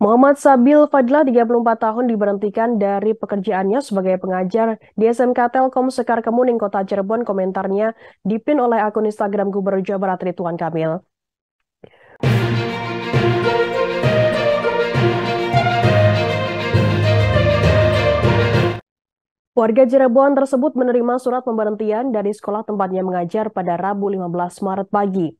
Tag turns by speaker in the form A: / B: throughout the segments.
A: Muhammad Sabil Fadlah, 34 tahun, diberhentikan dari pekerjaannya sebagai pengajar di SMK Telkom Sekar Kemuning, Kota Cirebon. Komentarnya dipin oleh akun Instagram Gubernur Jawa Barat Ridwan Kamil. Warga Cirebon tersebut menerima surat pemberhentian dari sekolah tempatnya mengajar pada Rabu 15 Maret pagi.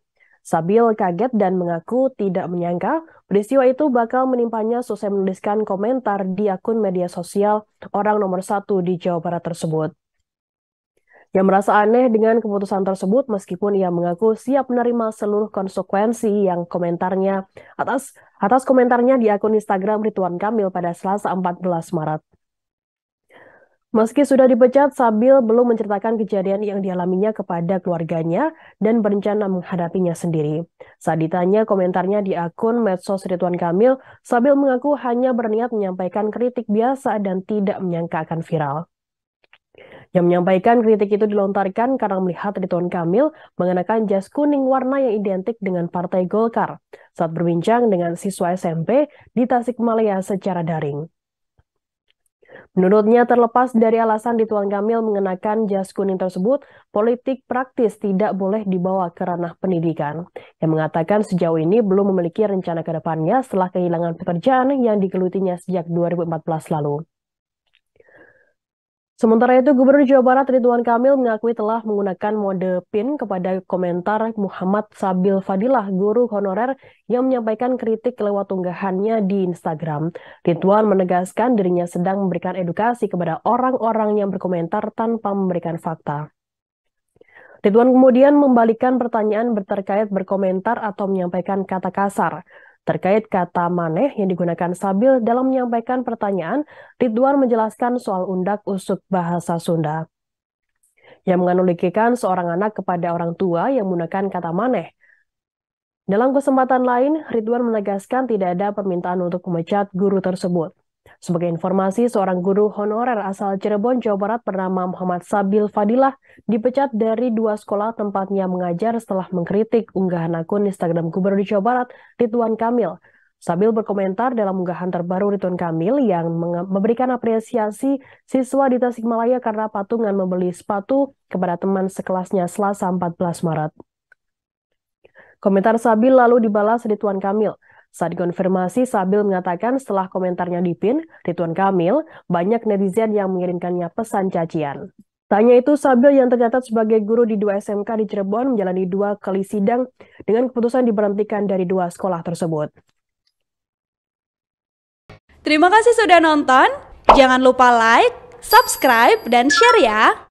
A: Sabil kaget dan mengaku tidak menyangka peristiwa itu bakal menimpanya selesai menuliskan komentar di akun media sosial orang nomor satu di Jawa Barat tersebut. Yang merasa aneh dengan keputusan tersebut meskipun ia mengaku siap menerima seluruh konsekuensi yang komentarnya atas atas komentarnya di akun Instagram Rituan Kamil pada Selasa 14 Maret. Meski sudah dipecat, Sabil belum menceritakan kejadian yang dialaminya kepada keluarganya dan berencana menghadapinya sendiri. Saat ditanya komentarnya di akun medsos Ridwan Kamil, Sabil mengaku hanya berniat menyampaikan kritik biasa dan tidak menyangka akan viral. Yang menyampaikan kritik itu dilontarkan karena melihat Ridwan Kamil mengenakan jas kuning warna yang identik dengan Partai Golkar saat berbincang dengan siswa SMP di Tasikmalaya secara daring. Menurutnya terlepas dari alasan Ridwan Kamil mengenakan jas kuning tersebut, politik praktis tidak boleh dibawa ke ranah pendidikan. Yang mengatakan sejauh ini belum memiliki rencana ke depannya setelah kehilangan pekerjaan yang digelutinya sejak 2014 lalu. Sementara itu, Gubernur Jawa Barat Ridwan Kamil mengakui telah menggunakan mode PIN kepada komentar Muhammad Sabil Fadilah, guru honorer yang menyampaikan kritik lewat unggahannya di Instagram. Ridwan menegaskan dirinya sedang memberikan edukasi kepada orang-orang yang berkomentar tanpa memberikan fakta. Ridwan kemudian membalikan pertanyaan terkait berkomentar atau menyampaikan kata kasar. Terkait kata maneh yang digunakan Sabil dalam menyampaikan pertanyaan, Ridwan menjelaskan soal undak usuk bahasa Sunda. Yang menganalogikan seorang anak kepada orang tua yang menggunakan kata maneh. Dalam kesempatan lain, Ridwan menegaskan tidak ada permintaan untuk memecat guru tersebut. Sebagai informasi, seorang guru honorer asal Cirebon, Jawa Barat bernama Muhammad Sabil Fadilah dipecat dari dua sekolah tempatnya mengajar setelah mengkritik unggahan akun Instagram Gubernur Jawa Barat, Ridwan Kamil. Sabil berkomentar dalam unggahan terbaru Ridwan Kamil yang memberikan apresiasi siswa di Tasikmalaya karena patungan membeli sepatu kepada teman sekelasnya selasa 14 Maret. Komentar Sabil lalu dibalas Ridwan Kamil. Saat dikonfirmasi, Sabil mengatakan setelah komentarnya dipin, Ridwan Kamil, banyak netizen yang mengirimkannya pesan cacian. Tanya itu, Sabil yang tercatat sebagai guru di dua SMK di Cirebon menjalani dua kali sidang dengan keputusan diberhentikan dari dua sekolah tersebut.
B: Terima kasih sudah nonton. Jangan lupa like, subscribe, dan share ya.